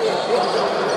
Deus.